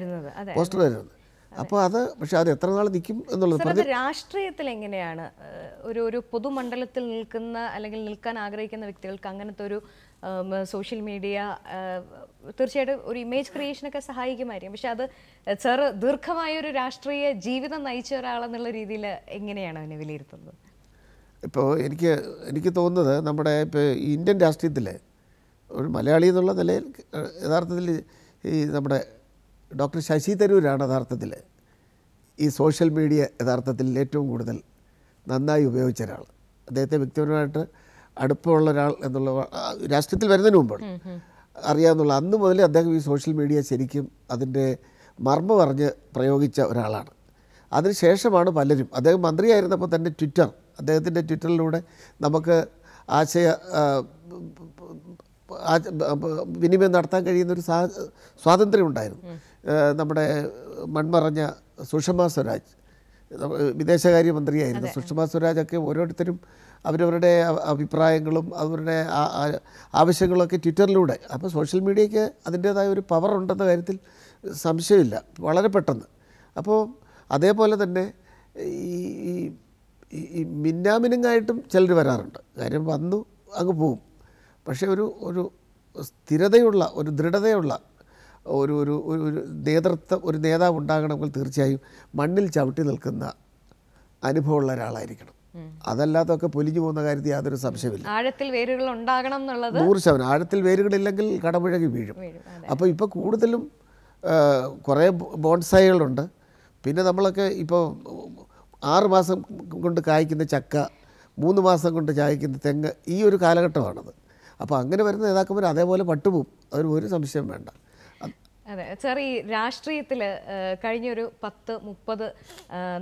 പോസ്റ്റർ വരുന്നത്. അപ്പോൾ അത് പക്ഷെ അത് എത്ര നാൾ നിൽക്കും എന്നുള്ളത് രാഷ്ട്രീയത്തിൽ എങ്ങനെയാണ് ഒരു ഒരു പൊതുമണ്ഡലത്തിൽ നിൽക്കുന്ന അല്ലെങ്കിൽ നിൽക്കാൻ ആഗ്രഹിക്കുന്ന വ്യക്തികൾക്ക് അങ്ങനത്തെ ഒരു സോഷ്യൽ മീഡിയ തീർച്ചയായിട്ടും ഒരു ഇമേജ് ക്രിയേഷനൊക്കെ സഹായിക്കുമായിരിക്കും. പക്ഷെ അത് ചെറു ദീർഘമായ ഒരു രാഷ്ട്രീയ ജീവിതം നയിച്ച ഒരാളെന്നുള്ള രീതിയിൽ എങ്ങനെയാണ് അതിനെ വിലയിരുത്തുന്നത്? ഇപ്പോൾ എനിക്ക് എനിക്ക് തോന്നുന്നത് നമ്മുടെ ഇപ്പോൾ ഇന്ത്യൻ രാഷ്ട്രീയത്തിൽ ഒരു മലയാളി എന്നുള്ള നിലയിൽ യഥാർത്ഥത്തിൽ ഈ നമ്മുടെ ഡോക്ടർ ശശി തരൂരാണ് യഥാർത്ഥത്തിൽ ഈ സോഷ്യൽ മീഡിയ യഥാർത്ഥത്തിൽ ഏറ്റവും കൂടുതൽ നന്നായി ഉപയോഗിച്ച ഒരാൾ. അദ്ദേഹത്തെ വ്യക്തിപരമായിട്ട് അടുപ്പമുള്ള ഒരാൾ എന്നുള്ള രാഷ്ട്രീയത്തിൽ വരുന്നതിന് മുമ്പാണ് അറിയാമെന്നുള്ള അന്ന് മുതൽ അദ്ദേഹം ഈ സോഷ്യൽ മീഡിയ ശരിക്കും അതിന്റെ മർമ്മം അറിഞ്ഞ് പ്രയോഗിച്ച ഒരാളാണ്. അതിനുശേഷമാണ് പലരും അദ്ദേഹം മന്ത്രിയായിരുന്നപ്പോൾ തന്നെ ട്വിറ്റർ അദ്ദേഹത്തിന്റെ ട്വിറ്ററിലൂടെ നമുക്ക് ആശയ വിനിമയം നടത്താൻ കഴിയുന്ന ഒരു സാ സ്വാതന്ത്ര്യം ഉണ്ടായിരുന്നു. നമ്മുടെ മൺമറഞ്ഞ സുഷമ സ്വരാജ് വിദേശകാര്യമന്ത്രിയായിരുന്നു. സുഷമ സ്വരാജൊക്കെ ഓരോരുത്തരും അവരവരുടെ അഭിപ്രായങ്ങളും അവരുടെ ആവശ്യങ്ങളൊക്കെ ട്വിറ്ററിലൂടെ. അപ്പോൾ സോഷ്യൽ മീഡിയയ്ക്ക് അതിന്റേതായ ഒരു പവർ ഉണ്ടെന്ന കാര്യത്തിൽ സംശയമില്ല. വളരെ പെട്ടെന്ന്. അപ്പോൾ അതേപോലെ തന്നെ ഈ- ഈ മിന്നാമിനുങ്ങായിട്ടും ചിലർ വരാറുണ്ട്. കാര്യം വന്നു അങ്ങ് പോവും. പക്ഷേ ഒരു ഒരു സ്ഥിരതയുള്ള ഒരു ദൃഢതയുള്ള ഒരു ഒരു ഒരു ഒരു നേതൃത്വം ഒരു നേതാവ് ഉണ്ടാകണമെങ്കിൽ തീർച്ചയായും മണ്ണിൽ ചവിട്ടി നിൽക്കുന്ന അനുഭവമുള്ള ഒരാളായിരിക്കണം. അതല്ലാത്തൊക്കെ പൊലിഞ്ഞു പോകുന്ന കാര്യത്തിൽ യാതൊരു സംശയമില്ല ആഴത്തിൽ വേരുകൾ ഉണ്ടാകണം എന്നുള്ളത് നൂറ് ശതമാനം. ആഴത്തിൽ വേരുകളില്ലെങ്കിൽ കടമുഴകി വീഴും. വീഴും, അപ്പോൾ ഇപ്പോൾ കൂടുതലും കുറേ ബോൺസായികളുണ്ട്. പിന്നെ നമ്മളൊക്കെ ഇപ്പോൾ ആറ് മാസം കൊണ്ട് കായ്ക്കുന്ന ചക്ക മൂന്ന് മാസം കൊണ്ട് ചായക്കുന്ന തെങ്ങ് ഈ ഒരു കാലഘട്ടമാണത്. അപ്പോൾ അങ്ങനെ വരുന്ന നേതാക്കന്മാർ അതേപോലെ പട്ടുപോകും. അതിന് ഒരു സംശയം വേണ്ട. അതെ സാർ ഈ രാഷ്ട്രീയത്തിൽ കഴിഞ്ഞൊരു പത്ത് മുപ്പത്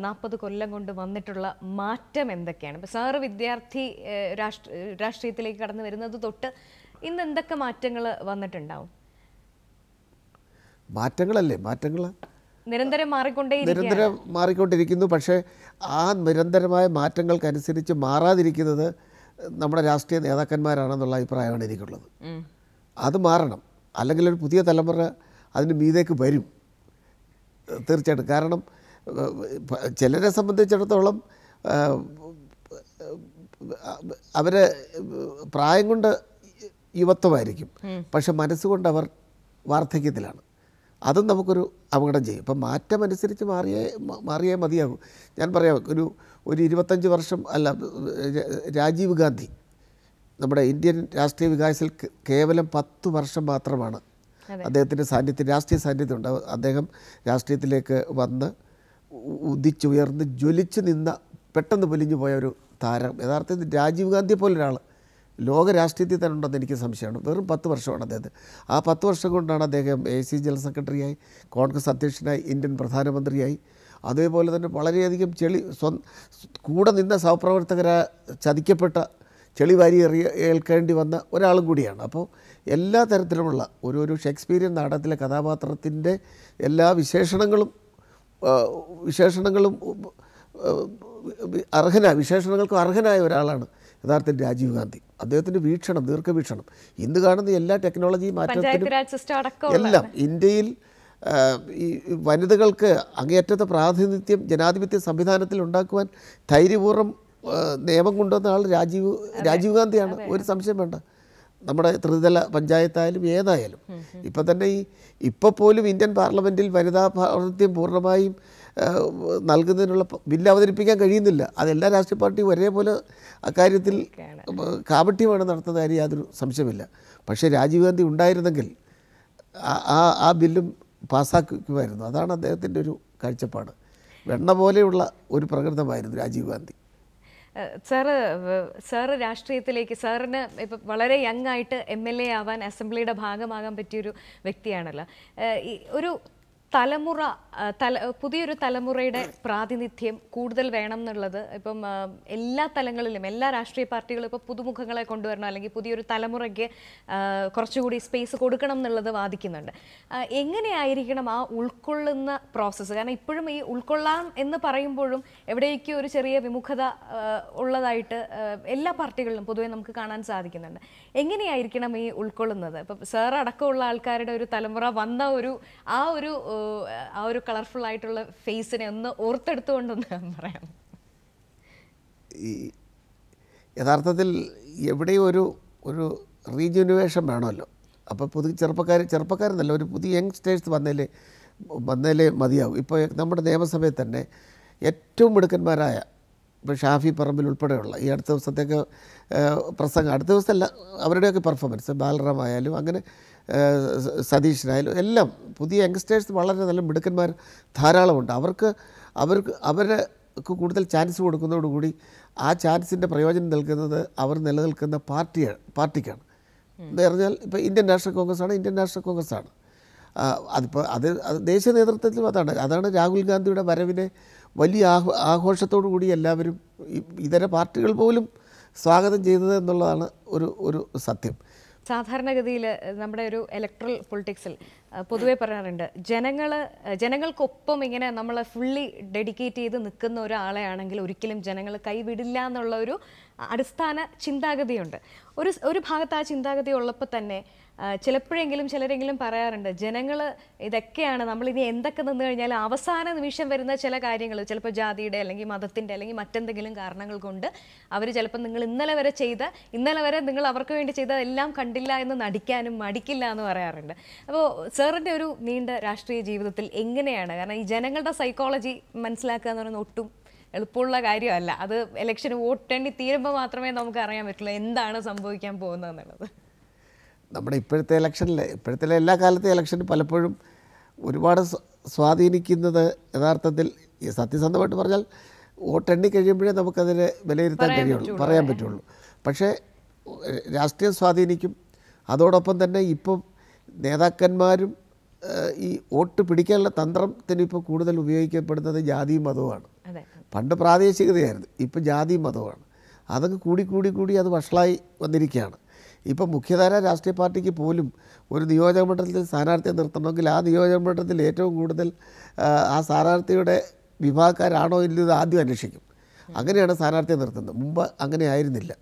നാൽപ്പത് കൊല്ലം കൊണ്ട് വന്നിട്ടുള്ള മാറ്റം എന്തൊക്കെയാണ്? ഇപ്പം സാറ് വിദ്യാർത്ഥി രാഷ്ട്ര രാഷ്ട്രീയത്തിലേക്ക് കടന്നു വരുന്നത് തൊട്ട് ഇന്ന് എന്തൊക്കെ മാറ്റങ്ങൾ വന്നിട്ടുണ്ടാവും? മാറ്റങ്ങളല്ലേ? മാറ്റങ്ങൾ നിരന്തരം മാറിക്കൊണ്ടേ നിരന്തരം മാറിക്കൊണ്ടിരിക്കുന്നു. പക്ഷേ ആ നിരന്തരമായ മാറ്റങ്ങൾക്കനുസരിച്ച് മാറാതിരിക്കുന്നത് നമ്മുടെ രാഷ്ട്രീയ നേതാക്കന്മാരാണെന്നുള്ള അഭിപ്രായമാണ് എനിക്കുള്ളത്. അത് മാറണം. അല്ലെങ്കിൽ ഒരു പുതിയ തലമുറ അതിന് മീതേക്ക് വരും. തീർച്ചയായിട്ടും. കാരണം ചിലരെ സംബന്ധിച്ചിടത്തോളം അവർ പ്രായം കൊണ്ട് യുവത്വമായിരിക്കും. പക്ഷെ മനസ്സുകൊണ്ട് അവർ വാർദ്ധക്യത്തിലാണ്. അതും നമുക്കൊരു അപകടം ചെയ്യും. അപ്പം മാറ്റമനുസരിച്ച് മാറിയേ മാറിയേ മതിയാകും. ഞാൻ പറയാം ഒരു ഒരു ഇരുപത്തഞ്ച് വർഷം അല്ല രാജീവ് ഗാന്ധി നമ്മുടെ ഇന്ത്യൻ രാഷ്ട്രീയ വികാസത്തിൽ കേവലം പത്ത് വർഷം മാത്രമാണ് അദ്ദേഹത്തിന്റെ സാന്നിധ്യം രാഷ്ട്രീയ സാന്നിധ്യം ഉണ്ട്. അദ്ദേഹം രാഷ്ട്രീയത്തിലേക്ക് വന്ന് ഉദിച്ചുയർന്ന് ജ്വലിച്ച് നിന്ന പെട്ടെന്ന് പൊലിഞ്ഞു പോയ ഒരു താരം. യഥാർത്ഥത്തിൽ രാജീവ് ഗാന്ധി പോലെ ഒരാൾ ലോക രാഷ്ട്രീയത്തിൽ തന്നെ ഉണ്ടെന്ന് എനിക്ക് സംശയമാണ്. വെറും പത്ത് വർഷമാണ് അദ്ദേഹത്തിന്. ആ പത്ത് വർഷം കൊണ്ടാണ് അദ്ദേഹം എ സി ജനറൽ സെക്രട്ടറിയായി കോൺഗ്രസ് അധ്യക്ഷനായി ഇന്ത്യൻ പ്രധാനമന്ത്രിയായി അതേപോലെ തന്നെ വളരെയധികം ചെളി സ്വ കൂടെ നിന്ന സഹപ്രവർത്തകരെ ചതിക്കപ്പെട്ട ചെളി വാരി എറിയ ഏൽക്കേണ്ടി വന്ന ഒരാളും കൂടിയാണ്. അപ്പോൾ എല്ലാ തരത്തിലുമുള്ള ഒരു ഒരു ഷേക്സ്പീരിയൻ നാടകത്തിലെ കഥാപാത്രത്തിന്റെ എല്ലാ വിശേഷണങ്ങളും വിശേഷണങ്ങളും അർഹന വിശേഷണങ്ങൾക്കും അർഹനായ ഒരാളാണ് യഥാർത്ഥത്തിൽ രാജീവ് ഗാന്ധി. അദ്ദേഹത്തിന്റെ വീക്ഷണം ദീർഘവീക്ഷണം. ഇന്ന് കാണുന്ന എല്ലാ ടെക്നോളജിയും മാറ്റത്തിനും എല്ലാം ഇന്ത്യയിൽ ഈ വനിതകൾക്ക് അങ്ങേയറ്റത്തെ പ്രാതിനിധ്യം ജനാധിപത്യ സംവിധാനത്തിൽ ഉണ്ടാക്കുവാൻ ധൈര്യപൂർവം നിയമം കൊണ്ടുവന്ന ആൾ രാജീവ് രാജീവ് ഗാന്ധിയാണ്. ഒരു സംശയം വേണ്ട. നമ്മുടെ ത്രിതല പഞ്ചായത്തായാലും ഏതായാലും ഇപ്പം തന്നെ ഈ ഇപ്പോൾ പോലും ഇന്ത്യൻ പാർലമെന്റിൽ വനിതാ പ്രാതിനിധ്യം പൂർണമായും നൽകുന്നതിനുള്ള ബില്ല് അവതരിപ്പിക്കാൻ കഴിയുന്നില്ല. അതെല്ലാ രാഷ്ട്രീയ പാർട്ടിയും ഒരേപോലെ അക്കാര്യത്തിൽ കാപട്യമാണ് നടത്തുന്ന കാര്യം യാതൊരു സംശയമില്ല പക്ഷേ രാജീവ് ഗാന്ധി ഉണ്ടായിരുന്നെങ്കിൽ ആ ആ ബില്ലും പാസ്സാക്കുമായിരുന്നു അതാണ് അദ്ദേഹത്തിന്റെ ഒരു കാഴ്ചപ്പാട്. വെണ്ണ പോലെയുള്ള ഒരു പ്രകൃതമായിരുന്നു രാജീവ് ഗാന്ധി. സാറ് സാറ് രാഷ്ട്രീയത്തിലേക്ക് സാറിന് ഇപ്പം വളരെ യങ് ആയിട്ട് എം എൽ എ ആവാൻ അസംബ്ലിയുടെ ഭാഗമാകാൻ പറ്റിയൊരു വ്യക്തിയാണല്ലോ. ഒരു തലമുറ തല പുതിയൊരു തലമുറയുടെ പ്രാതിനിധ്യം കൂടുതൽ വേണം എന്നുള്ളത് ഇപ്പം എല്ലാ തലങ്ങളിലും എല്ലാ രാഷ്ട്രീയ പാർട്ടികളും ഇപ്പോൾ പുതുമുഖങ്ങളെ കൊണ്ടുവരണം അല്ലെങ്കിൽ പുതിയൊരു തലമുറയ്ക്ക് കുറച്ചുകൂടി സ്പേസ് കൊടുക്കണം എന്നുള്ളത് വാദിക്കുന്നുണ്ട്. എങ്ങനെയായിരിക്കണം ആ ഉൾക്കൊള്ളുന്ന പ്രോസസ്സ്? കാരണം ഇപ്പോഴും ഈ ഉൾക്കൊള്ളാം എന്ന് പറയുമ്പോഴും എവിടേക്കോ ഒരു ചെറിയ വിമുഖത ഉള്ളതായിട്ട് എല്ലാ പാർട്ടികളിലും പൊതുവെ നമുക്ക് കാണാൻ സാധിക്കുന്നുണ്ട്. എങ്ങനെയായിരിക്കണം ഈ ഉൾക്കൊള്ളുന്നത്? ഇപ്പം സാർ അടക്കമുള്ള ആൾക്കാരുടെ ഒരു തലമുറ വന്ന ഒരു ആ ഒരു ആ ഒരു കളർഫുൾ ആയിട്ടുള്ള ഫേസിനെ ഒന്ന് ഓർത്തെടുത്തുകൊണ്ടൊന്ന് പറയാം. ഈ യഥാർത്ഥത്തിൽ എവിടെയും ഒരു ഒരു റീജുനുവേഷൻ വേണമല്ലോ. അപ്പോൾ പുതിയ ചെറുപ്പക്കാർ ചെറുപ്പക്കാരെന്നല്ല ഒരു പുതിയ യങ്സ്റ്റേഴ്സ് വന്നേലേ വന്നേലേ മതിയാവും. ഇപ്പോൾ നമ്മുടെ നിയമസഭയിൽ തന്നെ ഏറ്റവും മിടുക്കന്മാരായ ഇപ്പോൾ ഷാഫി പറമ്പിൽ ഉൾപ്പെടെയുള്ള ഈ അടുത്ത ദിവസത്തേക്ക് പ്രസംഗം അടുത്ത ദിവസമല്ല അവരുടെയൊക്കെ പെർഫോമൻസ് ബാലറാം ആയാലും അങ്ങനെ ഏഹ്, സ- സതീഷിനായാലും എല്ലാം പുതിയ യങ്സ്റ്റേഴ്സ് വളരെ നല്ല മിടുക്കന്മാർ ധാരാളമുണ്ട്. അവർക്ക് അവർക്ക് അവർക്ക് കൂടുതൽ ചാൻസ് കൊടുക്കുന്നതോടുകൂടി ആ ചാൻസിന്റെ പ്രയോജനം നൽകുന്നത് അവർ നിലനിൽക്കുന്ന പാർട്ടിയാണ് പാർട്ടിക്കാണ്. എന്ന് പറഞ്ഞാൽ ഇപ്പോൾ ഇന്ത്യൻ നാഷണൽ കോൺഗ്രസ് ആണ് ഇന്ത്യൻ നാഷണൽ കോൺഗ്രസ് ആണ് അതിപ്പോൾ അത് അത് ദേശീയ നേതൃത്വത്തിലും അതാണ്. അതാണ് രാഹുൽ ഗാന്ധിയുടെ വരവിനെ വലിയ ആഘോ ആഘോഷത്തോടു കൂടി എല്ലാവരും ഇതര പാർട്ടികൾ പോലും സ്വാഗതം ചെയ്തത് എന്നുള്ളതാണ് ഒരു ഒരു സത്യം. സാധാരണഗതിയിൽ നമ്മുടെ ഒരു ഇലക്ട്രൽ പൊളിറ്റിക്സിൽ പൊതുവേ പറയാറുണ്ട് ജനങ്ങൾ ജനങ്ങൾക്കൊപ്പം ഇങ്ങനെ നമ്മൾ ഫുള്ളി ഡെഡിക്കേറ്റ് ചെയ്ത് നിൽക്കുന്ന ഒരാളെയാണെങ്കിൽ ഒരിക്കലും ജനങ്ങൾ കൈവിടില്ല എന്നുള്ള ഒരു അടിസ്ഥാന ചിന്താഗതിയുണ്ട്. ഒരു ഒരു ഭാഗത്ത് ആ ചിന്താഗതി ഉള്ളപ്പോൾ തന്നെ ചിലപ്പോഴെങ്കിലും ചിലരെങ്കിലും പറയാറുണ്ട് ജനങ്ങൾ ഇതൊക്കെയാണ് നമ്മൾ ഇനി എന്തൊക്കെ നിന്ന് കഴിഞ്ഞാൽ അവസാന നിമിഷം വരുന്ന ചില കാര്യങ്ങൾ ചിലപ്പോൾ ജാതിയുടെ അല്ലെങ്കിൽ മതത്തിന്റെ അല്ലെങ്കിൽ മറ്റെന്തെങ്കിലും കാരണങ്ങൾ കൊണ്ട് അവർ ചിലപ്പോൾ നിങ്ങൾ ഇന്നലെ വരെ ചെയ്ത ഇന്നലെ വരെ നിങ്ങൾ അവർക്ക് വേണ്ടി ചെയ്തതെല്ലാം കണ്ടില്ല എന്ന് നടിക്കാനും മടിക്കില്ല എന്ന് പറയാറുണ്ട്. അപ്പോൾ സാറിന്റെ ഒരു നീണ്ട രാഷ്ട്രീയ ജീവിതത്തിൽ എങ്ങനെയാണ്? കാരണം ഈ ജനങ്ങളുടെ സൈക്കോളജി മനസ്സിലാക്കുക എന്ന് പറയുന്നത് ഒട്ടും എളുപ്പമുള്ള കാര്യമല്ല. അത് ഇലക്ഷന് വോട്ടെണ്ണി തീരുമ്പോൾ മാത്രമേ നമുക്ക് അറിയാൻ പറ്റുള്ളൂ എന്താണ് സംഭവിക്കാൻ പോകുന്നത് എന്നുള്ളത് നമ്മുടെ ഇപ്പോഴത്തെ ഇലക്ഷനിൽ ഇപ്പോഴത്തെ എല്ലാ കാലത്തെ ഇലക്ഷൻ പലപ്പോഴും ഒരുപാട് സ്വാ- സ്വാധീനിക്കുന്നത് യഥാർത്ഥത്തിൽ ഈ സത്യസന്ധമായിട്ട് പറഞ്ഞാൽ വോട്ടെണ്ണി കഴിയുമ്പോഴേ നമുക്കതിനെ വിലയിരുത്താൻ കഴിയുള്ളൂ പറയാൻ പറ്റുള്ളൂ. പക്ഷേ രാഷ്ട്രീയം സ്വാധീനിക്കും. അതോടൊപ്പം തന്നെ ഇപ്പം നേതാക്കന്മാരും ഈ വോട്ട് പിടിക്കാനുള്ള തന്ത്രത്തിന് ഇപ്പോൾ കൂടുതൽ ഉപയോഗിക്കപ്പെടുന്നത് ജാതിയും മതവുമാണ്. പണ്ട് പ്രാദേശികതയായിരുന്നു ഇപ്പോൾ ജാതിയും മതവുമാണ്. അതൊക്കെ കൂടി കൂടി കൂടി അത് വഷളായി വന്നിരിക്കുകയാണ്. ഇപ്പം മുഖ്യധാര രാഷ്ട്രീയ പാർട്ടിക്ക് പോലും ഒരു നിയോജക മണ്ഡലത്തിൽ സ്ഥാനാർത്ഥിയെ നിർത്തണമെങ്കിൽ ആ നിയോജക മണ്ഡലത്തിൽ ഏറ്റവും കൂടുതൽ ആ, സ്ഥാനാർത്ഥിയുടെ വിഭാഗക്കാരാണോ ഇല്ലത് ആദ്യം അന്വേഷിക്കും. അങ്ങനെയാണ് സ്ഥാനാർത്ഥിയെ നിർത്തുന്നത്. മുമ്പ് അങ്ങനെ ആയിരുന്നില്ല.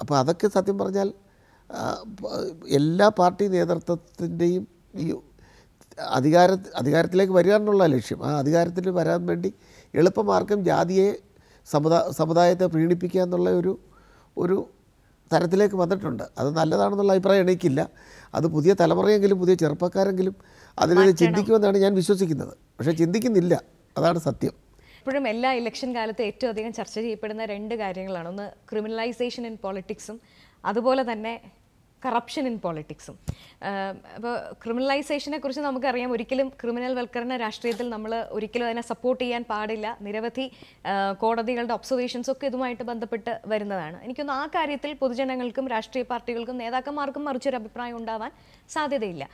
അപ്പോൾ അതൊക്കെ സത്യം പറഞ്ഞാൽ എല്ലാ പാർട്ടി നേതൃത്വത്തിന്റെയും ഈ അധികാര അധികാരത്തിലേക്ക് വരിക എന്നുള്ള ലക്ഷ്യം. ആ അധികാരത്തിൽ വരാൻ വേണ്ടി എളുപ്പമാർഗം ജാതിയെ സമുദാ സമുദായത്തെ പ്രീണിപ്പിക്കുക എന്നുള്ള ഒരു ഒരു തരത്തിലേക്ക് വന്നിട്ടുണ്ട്. അത് നല്ലതാണെന്നുള്ള അഭിപ്രായം എണീക്കില്ല അത് പുതിയ തലമുറയെങ്കിലും പുതിയ ചെറുപ്പക്കാരെങ്കിലും അതിനെ ചിന്തിക്കുമെന്നാണ് ഞാൻ വിശ്വസിക്കുന്നത്. പക്ഷേ ചിന്തിക്കുന്നില്ല. അതാണ് സത്യം. ഇപ്പോഴും എല്ലാ ഇലക്ഷൻ കാലത്ത് ഏറ്റവും അധികം ചർച്ച ചെയ്യപ്പെടുന്ന രണ്ട് കാര്യങ്ങളാണ്. ഒന്ന് ക്രിമിനലൈസേഷൻ ഇൻ പോളിറ്റിക്സും അതുപോലെ തന്നെ കറപ്ഷൻ ഇൻ പോളിറ്റിക്സും അപ്പോൾ ക്രിമിനലൈസേഷനെ കുറിച്ച് നമുക്കറിയാം. ഒരിക്കലും ക്രിമിനൽ വൽക്കരണ രാഷ്ട്രീയത്തിൽ നമ്മൾ ഒരിക്കലും അതിനെ സപ്പോർട്ട് ചെയ്യാൻ പാടില്ല. നിരവധി കോടതികളുടെ ഒബ്സർവേഷൻസ് ഒക്കെ ഇതുമായിട്ട് ബന്ധപ്പെട്ട് വരുന്നതാണ്. എനിക്കൊന്ന് ആ കാര്യത്തിൽ പൊതുജനങ്ങൾക്കും രാഷ്ട്രീയ പാർട്ടികൾക്കും നേതാക്കന്മാർക്കും മറിച്ചൊരു അഭിപ്രായം ഉണ്ടാവാൻ സാധ്യതയില്ല.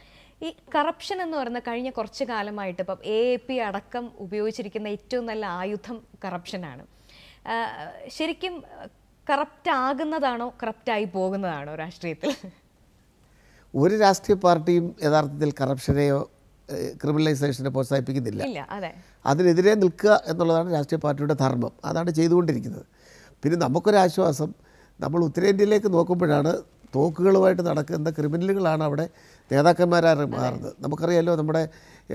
ഈ കറപ്ഷൻ എന്ന് പറയുന്ന കഴിഞ്ഞ കുറച്ച് കാലമായിട്ട് ഇപ്പം എ പി അടക്കം ഉപയോഗിച്ചിരിക്കുന്ന ഏറ്റവും നല്ല ആയുധം കറപ്ഷനാണ് ശരിക്കും കറപ്റ്റ് ആകുന്നതാണോ കറപ്റ്റായി പോകുന്നതാണോ രാഷ്ട്രീയത്തിൽ? ഒരു രാഷ്ട്രീയ പാർട്ടിയും യഥാർത്ഥത്തിൽ കറപ്ഷനെയോ ക്രിമിനലൈസേഷനെ പ്രോത്സാഹിപ്പിക്കുന്നില്ല. അതിനെതിരെ നിൽക്കുക എന്നുള്ളതാണ് രാഷ്ട്രീയ പാർട്ടിയുടെ ധർമ്മം. അതാണ് ചെയ്തുകൊണ്ടിരിക്കുന്നത്. പിന്നെ നമുക്കൊരാശ്വാസം നമ്മൾ ഉത്തരേന്ത്യയിലേക്ക് നോക്കുമ്പോഴാണ് തോക്കുകളുമായിട്ട് നടക്കുന്ന ക്രിമിനലുകളാണ് അവിടെ നേതാക്കന്മാരായി മാറുന്നത്. നമുക്കറിയാമല്ലോ നമ്മുടെ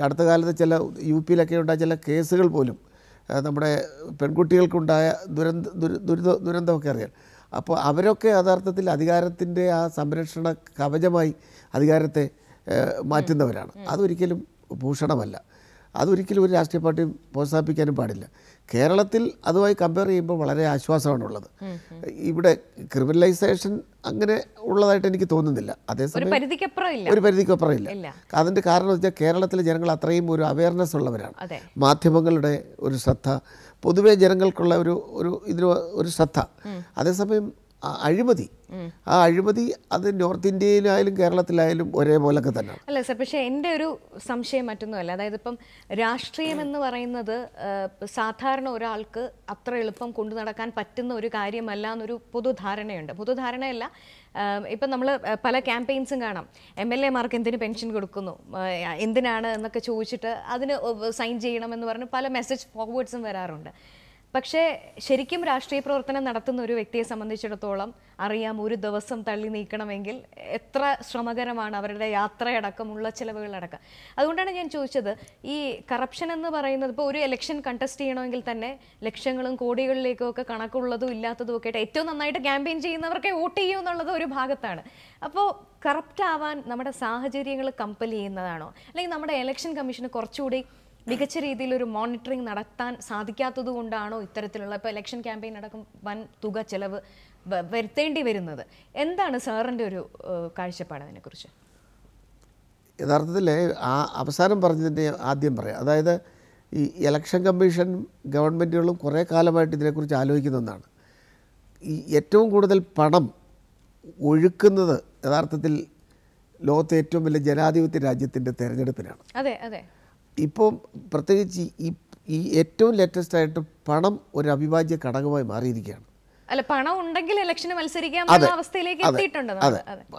അടുത്ത കാലത്ത് ചില യു പിയിലൊക്കെ ഉണ്ടായ ചില കേസുകൾ പോലും നമ്മുടെ പെൺകുട്ടികൾക്കുണ്ടായ ദുരന്ത ദുര ദുരിത ദുരന്തമൊക്കെ അറിയാം. അപ്പോൾ അവരൊക്കെ യഥാർത്ഥത്തിൽ അധികാരത്തിന്റെ ആ സംരക്ഷണ കവചമായി അധികാരത്തെ മാറ്റുന്നവരാണ്. അതൊരിക്കലും ഭൂഷണമല്ല. അതൊരിക്കലും ഒരു രാഷ്ട്രീയ പാർട്ടി പ്രോത്സാഹിപ്പിക്കാനും പാടില്ല. കേരളത്തിൽ അതുമായി കമ്പയർ ചെയ്യുമ്പോൾ വളരെ ആശ്വാസമാണുള്ളത്. ഇവിടെ ക്രിമിനലൈസേഷൻ അങ്ങനെ ഉള്ളതായിട്ട് എനിക്ക് തോന്നുന്നില്ല. അതേസമയം ഒരു പരിധിക്കപ്പുറം ഇല്ല. അതിന്റെ കാരണം വെച്ചാൽ കേരളത്തിലെ ജനങ്ങൾ അത്രയും ഒരു അവയർനെസ് ഉള്ളവരാണ്. മാധ്യമങ്ങളുടെ ഒരു ശ്രദ്ധ പൊതുവേ ജനങ്ങൾക്കുള്ള ഒരു ഒരു ഇതിന് ഒരു ശ്രദ്ധ. അതേസമയം അഴിമതി. ആ അഴിമതി അത് നോർത്ത് ഇന്ത്യയിലായാലും കേരളത്തിലായാലും ഒരേപോലൊക്കെ തന്നെ അല്ല സർ പക്ഷേ എന്റെ ഒരു സംശയം മറ്റൊന്നുമല്ല. അതായത് ഇപ്പം രാഷ്ട്രീയം എന്ന് പറയുന്നത് സാധാരണ ഒരാൾക്ക് അത്ര എളുപ്പം കൊണ്ടു നടക്കാൻ പറ്റുന്ന ഒരു കാര്യമല്ല എന്നൊരു പൊതുധാരണയുണ്ട്. പൊതുധാരണയല്ല ഇപ്പം നമ്മൾ പല ക്യാമ്പയിൻസും കാണാം. എം എൽ എമാർക്ക് എന്തിന് പെൻഷൻ കൊടുക്കുന്നു? എന്തിനാണ് എന്നൊക്കെ ചോദിച്ചിട്ട് അതിന് സൈൻ ചെയ്യണമെന്ന് പറഞ്ഞ് പല മെസ്സേജ് ഫോർവേഡ്സും വരാറുണ്ട്. പക്ഷേ ശരിക്കും രാഷ്ട്രീയ പ്രവർത്തനം നടത്തുന്ന ഒരു വ്യക്തിയെ സംബന്ധിച്ചിടത്തോളം അറിയാം ഒരു ദിവസം തള്ളി നീക്കണമെങ്കിൽ എത്ര ശ്രമകരമാണ് അവരുടെ യാത്രയടക്കമുള്ള ചിലവുകളടക്കം. അതുകൊണ്ടാണ് ഞാൻ ചോദിച്ചത് ഈ കറപ്ഷൻ എന്ന് പറയുന്നത് ഇപ്പോൾ ഒരു ഇലക്ഷൻ കണ്ടസ്റ്റ് ചെയ്യണമെങ്കിൽ തന്നെ ലക്ഷങ്ങളും കോടികളിലേക്കും ഒക്കെ കണക്കുള്ളതും ഇല്ലാത്തതും ഒക്കെ ആയിട്ട് ഏറ്റവും നന്നായിട്ട് ക്യാമ്പയിൻ ചെയ്യുന്നവർക്കെ വോട്ട് ചെയ്യൂ എന്നുള്ളത് ഒരു ഭാഗത്താണ്. അപ്പോൾ കറപ്റ്റ് ആവാൻ നമ്മുടെ സാഹചര്യങ്ങൾ കമ്പൽ ചെയ്യുന്നതാണോ? അല്ലെങ്കിൽ നമ്മുടെ ഇലക്ഷൻ കമ്മീഷന് കുറച്ചുകൂടി മികച്ച രീതിയിൽ ഒരു മോണിറ്ററിംഗ് നടത്താൻ സാധിക്കാത്തത് കൊണ്ടാണോ ഇത്തരത്തിലുള്ള ഇപ്പോൾ ഇലക്ഷൻ ക്യാമ്പയിൻ അടക്കം വൻ തുക ചെലവ് വരുത്തേണ്ടി വരുന്നത്? എന്താണ് സാറിന്റെ ഒരു കാഴ്ചപ്പാട് അതിനെക്കുറിച്ച്? യഥാർത്ഥത്തിൽ ആ അവസാനം പറഞ്ഞതിന്റെ ആദ്യം പറയാം. അതായത് ഈ ഇലക്ഷൻ കമ്മീഷൻ ഗവൺമെന്റുകളും കുറേ കാലമായിട്ട് ഇതിനെക്കുറിച്ച് ആലോചിക്കുന്ന ഒന്നാണ്. ഈ ഏറ്റവും കൂടുതൽ പണം ഒഴുക്കുന്നത് യഥാർത്ഥത്തിൽ ലോകത്തെ ഏറ്റവും വലിയ ജനാധിപത്യ രാജ്യത്തിന്റെ തെരഞ്ഞെടുപ്പിനാണ്. അതെ അതെ. ഇപ്പോൾ പ്രത്യേകിച്ച് ഈ ഈ ഏറ്റവും ലേറ്റസ്റ്റ് ആയിട്ട് പണം ഒരു അവിഭാജ്യ ഘടകമായി മാറിയിരിക്കുകയാണ്. അല്ല പണം ഉണ്ടെങ്കിൽ ഇലക്ഷന് മത്സരിക്കാൻ അവസ്ഥയിലേക്ക് അതെ എത്തിയിട്ടുണ്ട്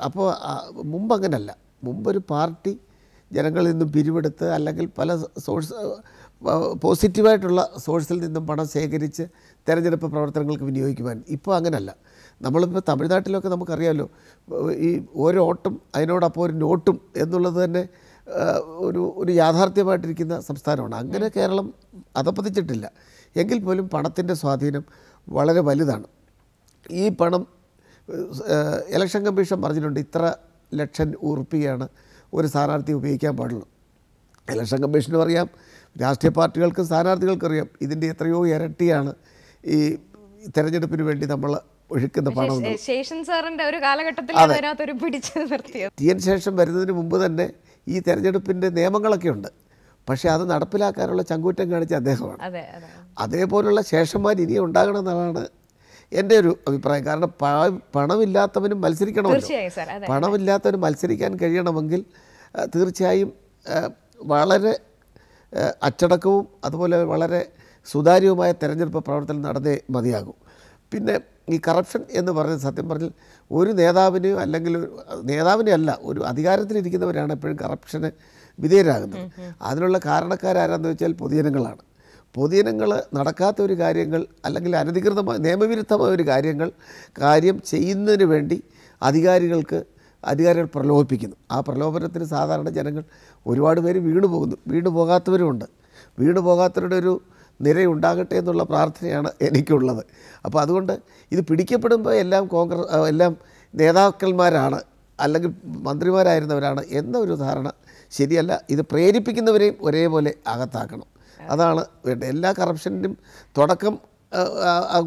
അപ്പോൾ മുമ്പ് അങ്ങനല്ല. മുമ്പൊരു പാർട്ടി ജനങ്ങളിൽ നിന്നും പിരിവെടുത്ത് അല്ലെങ്കിൽ പല സോഴ്സ് പോസിറ്റീവായിട്ടുള്ള സോഴ്സിൽ നിന്നും പണം ശേഖരിച്ച് തെരഞ്ഞെടുപ്പ് പ്രവർത്തനങ്ങൾക്ക് വിനിയോഗിക്കുവാൻ ഇപ്പോൾ അങ്ങനല്ല. നമ്മളിപ്പോൾ തമിഴ്നാട്ടിലൊക്കെ നമുക്കറിയാമല്ലോ ഈ ഓരോ ഓട്ടും അതിനോടൊപ്പം ഒരു നോട്ടും എന്നുള്ളത് തന്നെ ഒരു ഒരു യാഥാർത്ഥ്യമായിട്ടിരിക്കുന്ന സംസ്ഥാനമാണ്. അങ്ങനെ കേരളം അതപ്പതിച്ചിട്ടില്ല എങ്കിൽ പോലും പണത്തിന്റെ സ്വാധീനം വളരെ വലുതാണ്. ഈ പണം ഇലക്ഷൻ കമ്മീഷൻ പറഞ്ഞിട്ടുണ്ട് ഇത്ര ലക്ഷം ഉറുപ്പിയാണ് ഒരു സ്ഥാനാർത്ഥി ഉപയോഗിക്കാൻ പാടുള്ളൂ. ഇലക്ഷൻ കമ്മീഷനും അറിയാം രാഷ്ട്രീയ പാർട്ടികൾക്കും സ്ഥാനാർത്ഥികൾക്കും അറിയാം. ഇതിന്റെ എത്രയോ ഇരട്ടിയാണ് ഈ തെരഞ്ഞെടുപ്പിന് വേണ്ടി നമ്മൾ ഒഴുക്കുന്ന പണം ശേഷൻ ഒരു കാലഘട്ടത്തിൽ ടി എൻ ശേഷം വരുന്നതിന് മുമ്പ് തന്നെ ഈ തെരഞ്ഞെടുപ്പിന്റെ നിയമങ്ങളൊക്കെ ഉണ്ട്. പക്ഷേ അത് നടപ്പിലാക്കാനുള്ള ചങ്കൂറ്റം കാണിച്ച അദ്ദേഹമാണ്. അതെ അതെ. അതേപോലുള്ള ശേഷന്മാർ ഇനി ഉണ്ടാകണം ഉണ്ടാകണമെന്നാണ് എന്റെ ഒരു അഭിപ്രായം. കാരണം പണമില്ലാത്തവനും മത്സരിക്കണമല്ലോ. പണമില്ലാത്തവനും മത്സരിക്കാൻ കഴിയണമെങ്കിൽ തീർച്ചയായും വളരെ അച്ചടക്കവും അതുപോലെ വളരെ സുതാര്യവുമായ തെരഞ്ഞെടുപ്പ് പ്രവർത്തനം നടന്നേ മതിയാകും. പിന്നെ ഈ കറപ്ഷൻ എന്ന് പറഞ്ഞ സത്യം പറഞ്ഞാൽ ഒരു നേതാവിനെയോ അല്ലെങ്കിൽ നേതാവിനെ അല്ല ഒരു അധികാരത്തിലിരിക്കുന്നവരാണ് എപ്പോഴും കറപ്ഷന് വിധേയരാകുന്നത്. അതിനുള്ള കാരണക്കാരാരാന്ന് വെച്ചാൽ പൊതുജനങ്ങളാണ്. പൊതുജനങ്ങൾ നടക്കാത്ത ഒരു കാര്യങ്ങൾ അല്ലെങ്കിൽ അനധികൃതമായ നിയമവിരുദ്ധമായ ഒരു കാര്യങ്ങൾ കാര്യം ചെയ്യുന്നതിന് വേണ്ടി അധികാരികൾക്ക് അധികാരികൾ പ്രലോഭിപ്പിക്കുന്നു. ആ പ്രലോഭനത്തിന് സാധാരണ ജനങ്ങൾ ഒരുപാട് പേര് വീണു പോകുന്നു വീണു പോകാത്തവരുമുണ്ട് വീണു പോകാത്തവരുടെ ഒരു നിരയുണ്ടാകട്ടെ എന്നുള്ള പ്രാർത്ഥനയാണ് എനിക്കുള്ളത്. അപ്പോൾ അതുകൊണ്ട് ഇത് പിടിക്കപ്പെടുമ്പോൾ എല്ലാം കോൺഗ്രസ് എല്ലാം നേതാക്കന്മാരാണ് അല്ലെങ്കിൽ മന്ത്രിമാരായിരുന്നവരാണ് എന്ന ഒരു ധാരണ ശരിയല്ല. ഇത് പ്രേരിപ്പിക്കുന്നവരെയും ഒരേപോലെ അകത്താക്കണം. അതാണ് വേണ്ടത്. എല്ലാ കറപ്ഷന്റെയും തുടക്കം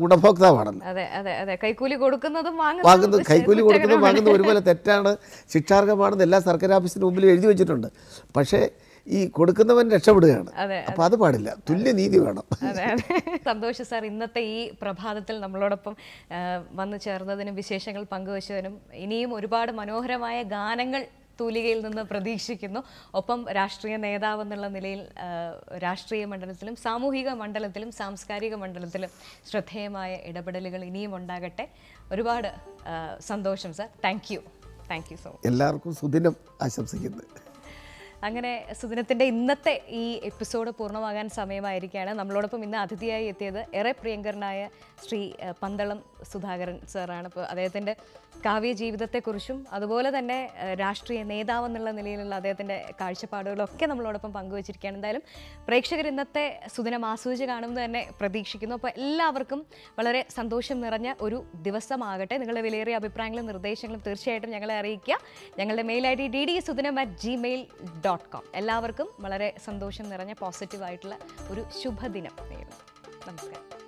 ഗുണഭോക്താവാണല്ലോ. അതെ അതെ അതെ. കൈക്കൂലി കൊടുക്കുന്നതും വാങ്ങുന്നത് കൈക്കൂലി കൊടുക്കുന്നത്. വാങ്ങുന്നത് ഒരുപോലെ തെറ്റാണ്. ശിക്ഷാർഹമാണെന്ന് എല്ലാ സർക്കാർ ഓഫീസിന് മുമ്പിൽ എഴുതി വെച്ചിട്ടുണ്ട്. പക്ഷേ ഈ കൊടുക്കുന്നവൻ രക്ഷപ്പെടുകയാണ്. അപ്പൊ അപ്പോൾ അത്. പാടില്ല. തുല്യനീതി വേണം. സന്തോഷ് സാർ ഇന്നത്തെ ഈ പ്രഭാതത്തിൽ നമ്മളോടൊപ്പം വന്നു ചേർന്നതിനും വിശേഷങ്ങൾ പങ്കുവച്ചതിനും ഇനിയും ഒരുപാട് മനോഹരമായ ഗാനങ്ങൾ തൂലികയിൽ നിന്ന് പ്രതീക്ഷിക്കുന്നു. ഒപ്പം രാഷ്ട്രീയ നേതാവ് എന്നുള്ള നിലയിൽ രാഷ്ട്രീയ മണ്ഡലത്തിലും സാമൂഹിക മണ്ഡലത്തിലും സാംസ്കാരിക മണ്ഡലത്തിലും ശ്രദ്ധേയമായ ഇടപെടലുകൾ ഇനിയും ഉണ്ടാകട്ടെ. ഒരുപാട് സന്തോഷം sir. Thank you. Thank you so much. എല്ലാവർക്കും സുദിനം ആശംസിക്കുന്നത് അങ്ങനെ സുദിനത്തിന്റെ ഇന്നത്തെ ഈ എപ്പിസോഡ് പൂർണമാകാൻ സമയമായിരിക്കുകയാണ്. നമ്മളോടൊപ്പം ഇന്ന് അതിഥിയായി എത്തിയത് ഏറെ പ്രിയങ്കരനായ ശ്രീ പന്തളം സുധാകരൻ സാറാണ്. ഇപ്പോൾ അദ്ദേഹത്തിന്റെ കാവ്യ ജീവിതത്തെക്കുറിച്ചും അതുപോലെ തന്നെ രാഷ്ട്രീയ നേതാവെന്നുള്ള നിലയിലുള്ള അദ്ദേഹത്തിന്റെ കാഴ്ചപ്പാടുകളൊക്കെ നമ്മളോടൊപ്പം പങ്കുവച്ചിരിക്കുകയാണ്. എന്തായാലും പ്രേക്ഷകർ ഇന്നത്തെ സുദിനം ആസ്വദിച്ച് കാണുമെന്ന് തന്നെ പ്രതീക്ഷിക്കുന്നു. അപ്പോൾ എല്ലാവർക്കും വളരെ സന്തോഷം നിറഞ്ഞ ഒരു ദിവസമാകട്ടെ. നിങ്ങളുടെ വിലയേറിയ അഭിപ്രായങ്ങളും നിർദ്ദേശങ്ങളും തീർച്ചയായിട്ടും ഞങ്ങളെ അറിയിക്കുക. ഞങ്ങളുടെ mail I D D D Sudinam at Gmail dot com എല്ലാവർക്കും വളരെ സന്തോഷം നിറഞ്ഞ പോസിറ്റീവായിട്ടുള്ള ഒരു ശുഭദിനം നേരുന്നു. നമസ്കാരം.